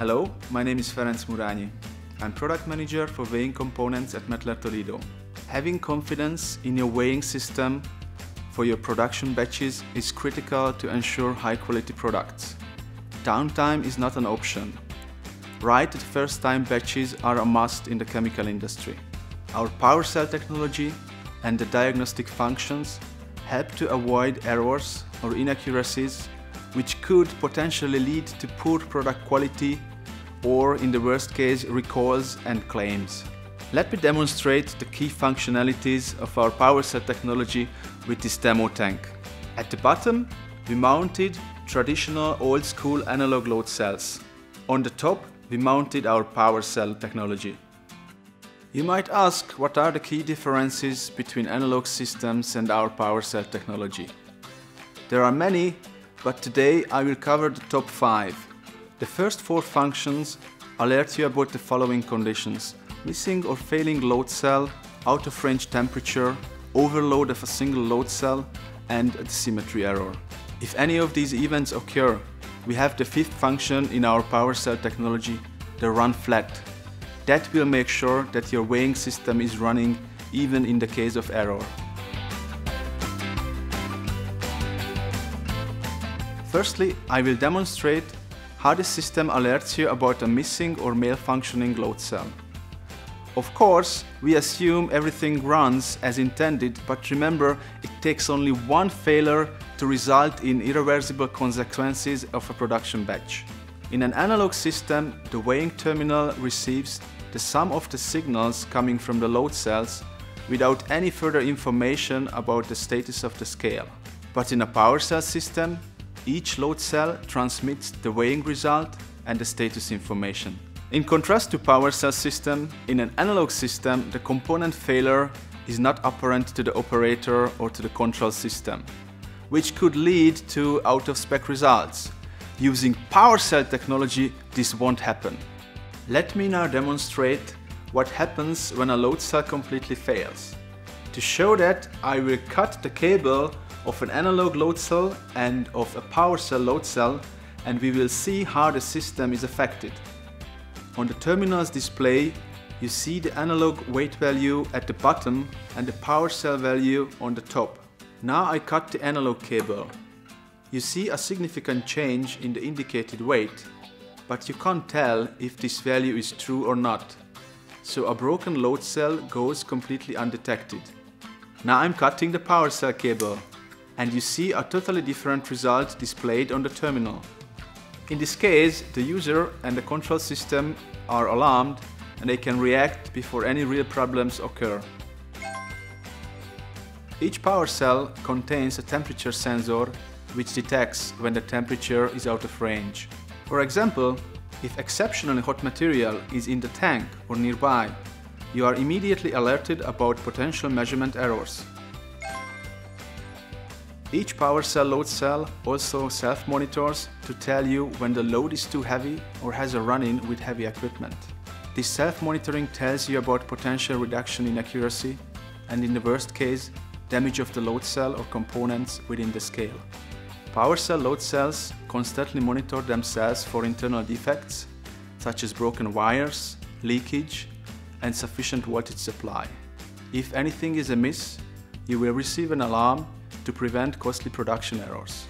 Hello, my name is Ferenc Murányi. I'm product manager for weighing components at Mettler Toledo. Having confidence in your weighing system for your production batches is critical to ensure high quality products. Downtime is not an option. Right at first time batches are a must in the chemical industry. Our PowerCell technology and the diagnostic functions help to avoid errors or inaccuracies which could potentially lead to poor product quality or in the worst case recalls and claims. Let me demonstrate the key functionalities of our PowerCell technology with this demo tank. At the bottom we mounted traditional old school analog load cells. On the top we mounted our PowerCell technology. You might ask what are the key differences between analog systems and our PowerCell technology. There are many, but today I will cover the top 5. The first four functions alert you about the following conditions. Missing or failing load cell, out of range temperature, overload of a single load cell and a symmetry error. If any of these events occur, we have the fifth function in our PowerCell technology, the run flat. That will make sure that your weighing system is running even in the case of error. Firstly, I will demonstrate how the system alerts you about a missing or malfunctioning load cell. Of course, we assume everything runs as intended, but remember, it takes only one failure to result in irreversible consequences of a production batch. In an analog system, the weighing terminal receives the sum of the signals coming from the load cells without any further information about the status of the scale. But in a PowerCell system, each load cell transmits the weighing result and the status information. In contrast to PowerCell system, in an analog system the component failure is not apparent to the operator or to the control system, which could lead to out-of-spec results. Using PowerCell technology this won't happen. Let me now demonstrate what happens when a load cell completely fails. To show that I will cut the cable of an analog load cell and of a PowerCell load cell and we will see how the system is affected. On the terminal's display, you see the analog weight value at the bottom and the PowerCell value on the top. Now I cut the analog cable. You see a significant change in the indicated weight, but you can't tell if this value is true or not. So a broken load cell goes completely undetected. Now I'm cutting the PowerCell cable and you see a totally different result displayed on the terminal. In this case, the user and the control system are alarmed and they can react before any real problems occur. Each PowerCell contains a temperature sensor which detects when the temperature is out of range. For example, if exceptionally hot material is in the tank or nearby, you are immediately alerted about potential measurement errors. Each PowerCell load cell also self-monitors to tell you when the load is too heavy or has a run-in with heavy equipment. This self-monitoring tells you about potential reduction in accuracy and in the worst case, damage of the load cell or components within the scale. PowerCell load cells constantly monitor themselves for internal defects such as broken wires, leakage and sufficient voltage supply. If anything is amiss, you will receive an alarm to prevent costly production errors.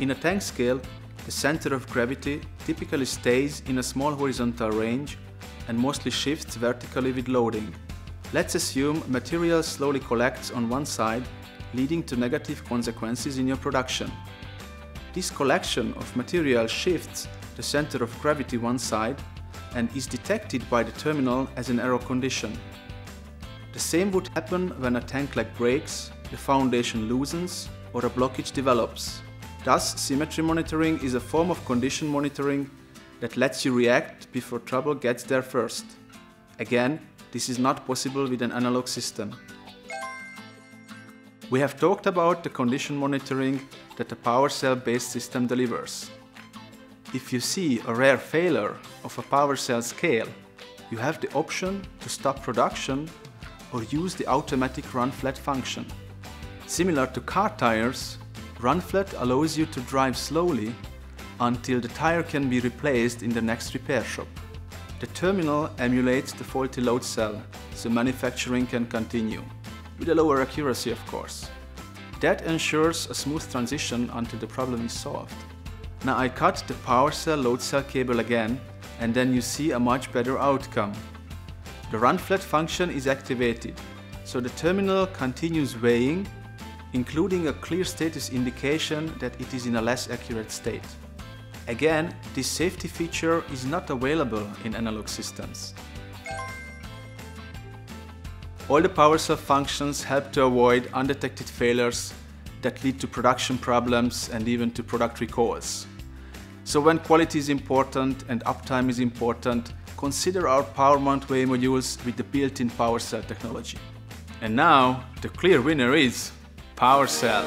In a tank scale, the center of gravity typically stays in a small horizontal range and mostly shifts vertically with loading. Let's assume material slowly collects on one side, leading to negative consequences in your production. This collection of material shifts the center of gravity one side and is detected by the terminal as an error condition. The same would happen when a tank leg breaks the foundation loosens or a blockage develops. Thus, symmetry monitoring is a form of condition monitoring that lets you react before trouble gets there first. Again, this is not possible with an analog system. We have talked about the condition monitoring that a PowerCell based system delivers. If you see a rare failure of a PowerCell scale, you have the option to stop production or use the automatic run flat function. Similar to car tires, run flat allows you to drive slowly until the tire can be replaced in the next repair shop. The terminal emulates the faulty load cell, so manufacturing can continue, with a lower accuracy of course. That ensures a smooth transition until the problem is solved. Now I cut the PowerCell load cell cable again and then you see a much better outcome. The run flat function is activated, so the terminal continues weighing, including a clear status indication that it is in a less accurate state. Again, this safety feature is not available in analog systems. All the PowerCell functions help to avoid undetected failures that lead to production problems and even to product recalls. So when quality is important and uptime is important, consider our PowerMount weigh modules with the built-in PowerCell technology. And now, the clear winner is PowerCell.